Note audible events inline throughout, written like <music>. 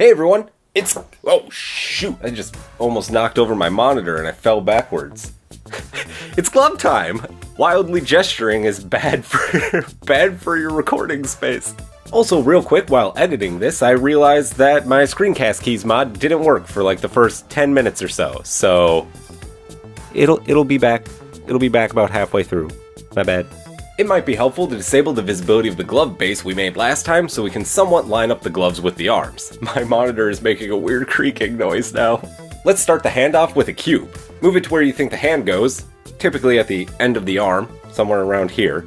Hey everyone, it's. Oh shoot, I just almost knocked over my monitor and I fell backwards. <laughs> it's glove time! Wildly gesturing is bad <laughs> for bad for your recording space. Also, real quick, while editing this, I realized that my screencast keys mod didn't work for like the first 10 minutes or so, so it'll it'll be back. It'll be back about halfway through. My bad. It might be helpful to disable the visibility of the glove base we made last time so we can somewhat line up the gloves with the arms. <laughs> My monitor is making a weird creaking noise now. Let's start the hand off with a cube. Move it to where you think the hand goes, typically at the end of the arm, somewhere around here.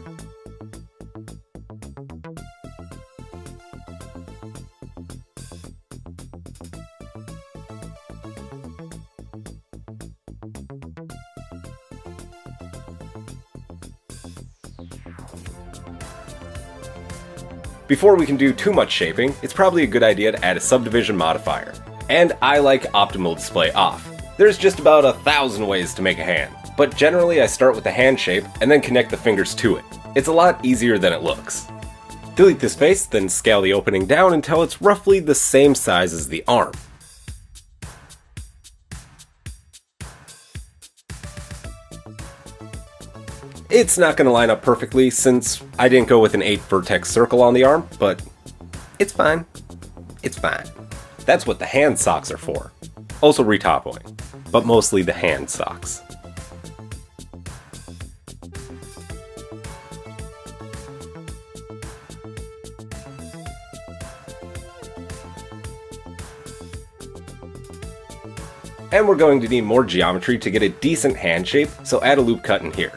Before we can do too much shaping, it's probably a good idea to add a subdivision modifier. And I like optimal display off. There's just about a thousand ways to make a hand, but generally I start with the hand shape and then connect the fingers to it. It's a lot easier than it looks. Delete this face, then scale the opening down until it's roughly the same size as the arm. It's not going to line up perfectly since I didn't go with an 8 vertex circle on the arm, but it's fine. It's fine. That's what the hand socks are for. Also retoppling, but mostly the hand socks. And we're going to need more geometry to get a decent hand shape, so add a loop cut in here.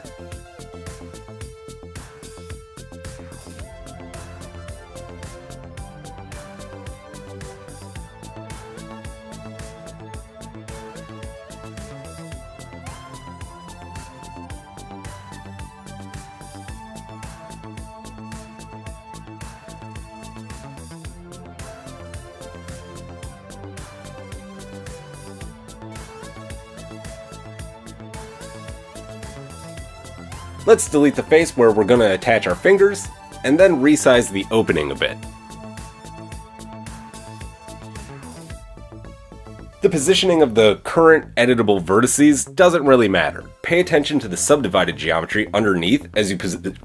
Let's delete the face where we're going to attach our fingers, and then resize the opening a bit. The positioning of the current editable vertices doesn't really matter. Pay attention to the subdivided geometry underneath as you position.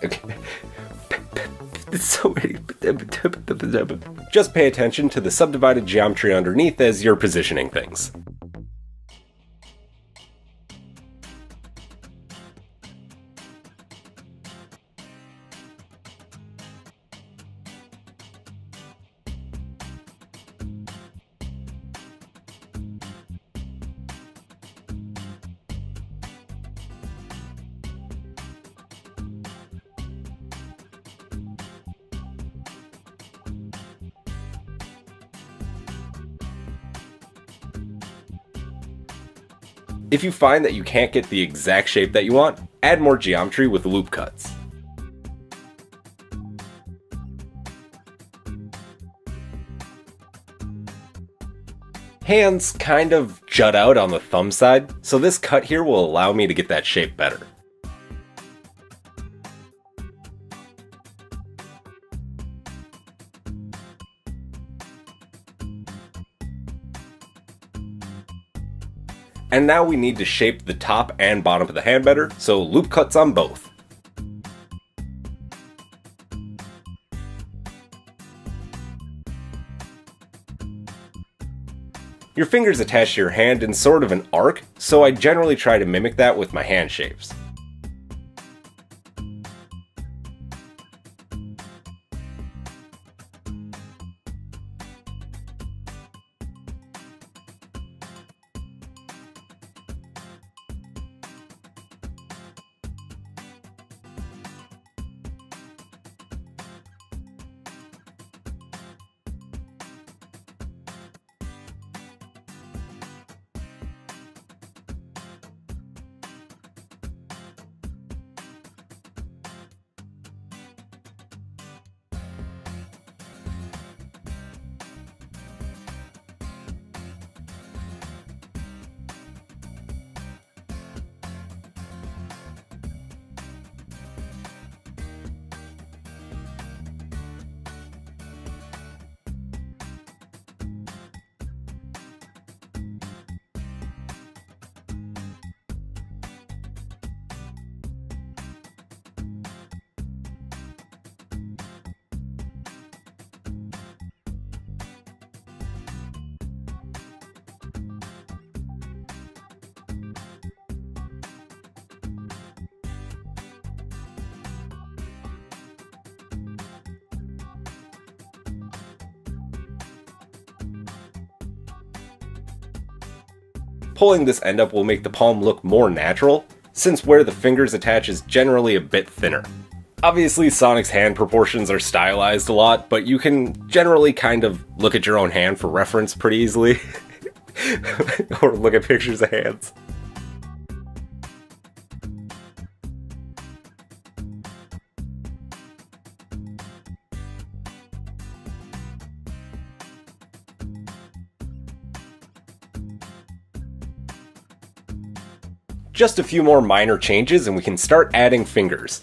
<laughs> so <laughs> Just pay attention to the subdivided geometry underneath as you're positioning things. If you find that you can't get the exact shape that you want, add more geometry with loop cuts. Hands kind of jut out on the thumb side, so this cut here will allow me to get that shape better. And now we need to shape the top and bottom of the hand better, so loop cuts on both. Your fingers attach to your hand in sort of an arc, so I generally try to mimic that with my hand shapes. Pulling this end up will make the palm look more natural, since where the fingers attach is generally a bit thinner. Obviously, Sonic's hand proportions are stylized a lot, but you can generally kind of look at your own hand for reference pretty easily. <laughs> or look at pictures of hands. Just a few more minor changes and we can start adding fingers.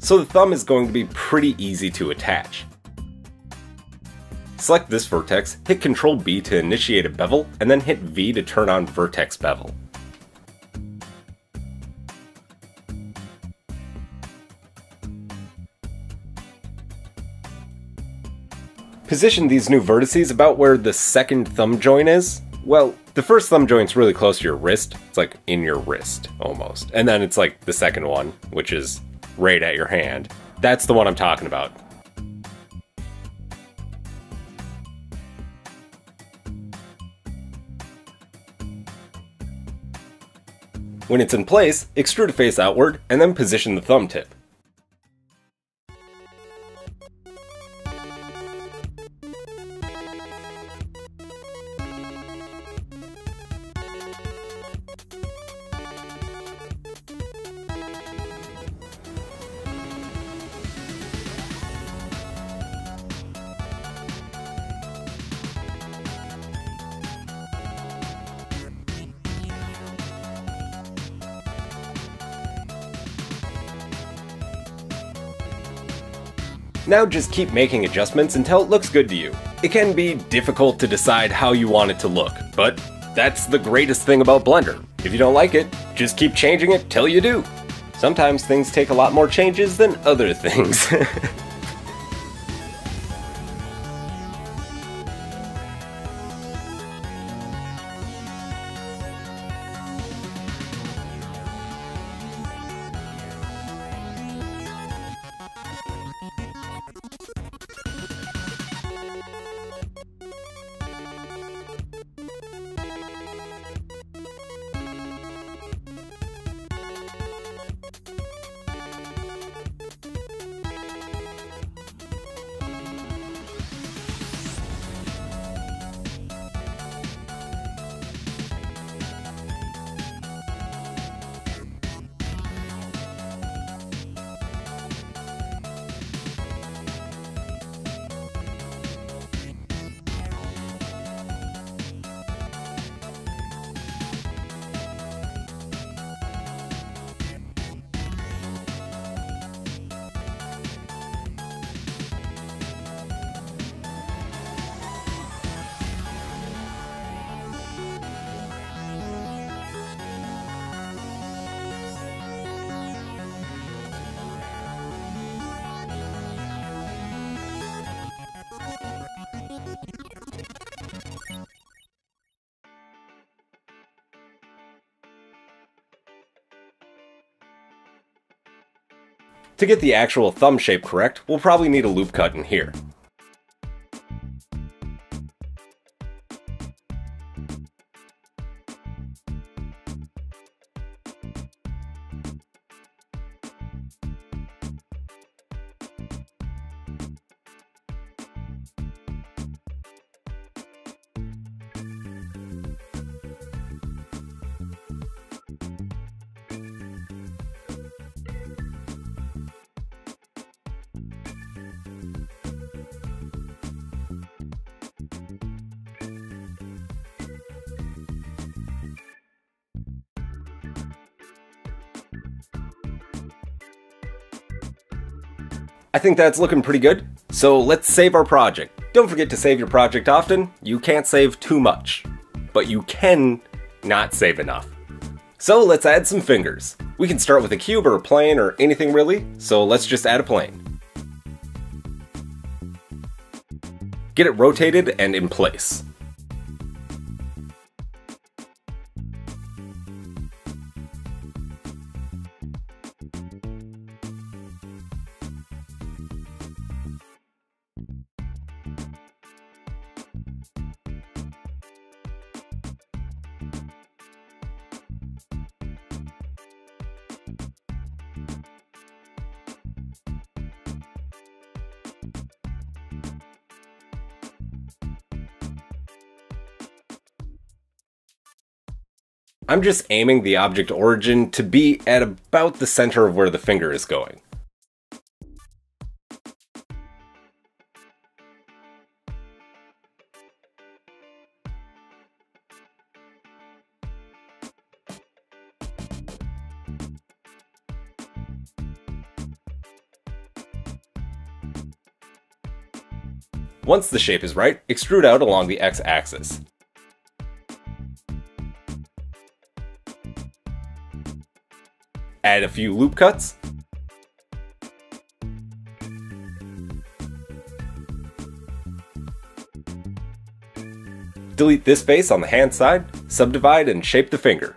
So the thumb is going to be pretty easy to attach. Select this vertex, hit Ctrl B to initiate a bevel, and then hit V to turn on vertex bevel. Position these new vertices about where the second thumb joint is. Well, the first thumb joint's really close to your wrist. It's like in your wrist, almost. And then it's like the second one, which is right at your hand. That's the one I'm talking about. When it's in place, extrude a face outward, and then position the thumb tip. Now just keep making adjustments until it looks good to you. It can be difficult to decide how you want it to look, but that's the greatest thing about Blender. If you don't like it, just keep changing it till you do. Sometimes things take a lot more changes than other <laughs> things. To get the actual thumb shape correct, we'll probably need a loop cut in here. I think that's looking pretty good. So let's save our project. Don't forget to save your project often. You can't save too much, but you can not save enough. So let's add some fingers. We can start with a cube or a plane or anything really, so let's just add a plane. Get it rotated and in place. I'm just aiming the object origin to be at about the center of where the finger is going. Once the shape is right, extrude out along the x-axis. Add a few loop cuts. Delete this face on the hand side, subdivide and shape the finger.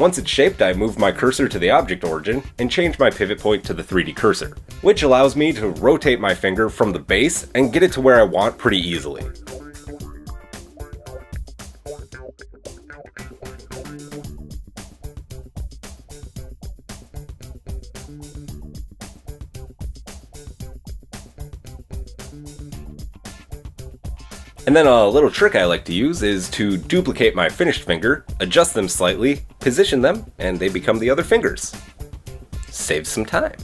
Once it's shaped, I move my cursor to the object origin and change my pivot point to the 3D cursor, which allows me to rotate my finger from the base and get it to where I want pretty easily. And then a little trick I like to use is to duplicate my finished finger, adjust them slightly, position them, and they become the other fingers. Save some time.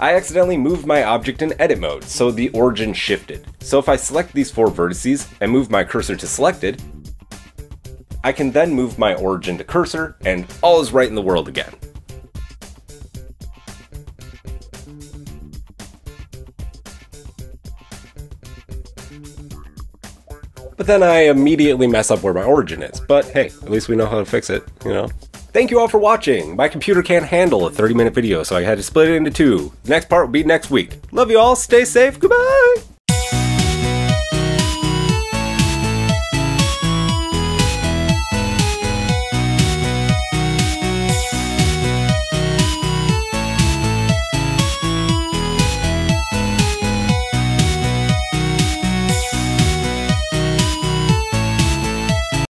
I accidentally moved my object in edit mode, so the origin shifted. So if I select these four vertices and move my cursor to selected, I can then move my origin to cursor, and all is right in the world again. But then I immediately mess up where my origin is. But hey, at least we know how to fix it, you know? Thank you all for watching. My computer can't handle a 30 minute video, so I had to split it into two. The next part will be next week. Love you all, stay safe, goodbye!